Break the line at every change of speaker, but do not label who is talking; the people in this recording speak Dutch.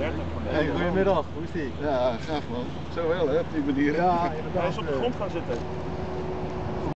30 van voor
Hey, goedemiddag, hoe is die?
Ja, graag man. Zo wel hè, op die manier.
Ja, inderdaad.
Hij is op de grond gaan zitten.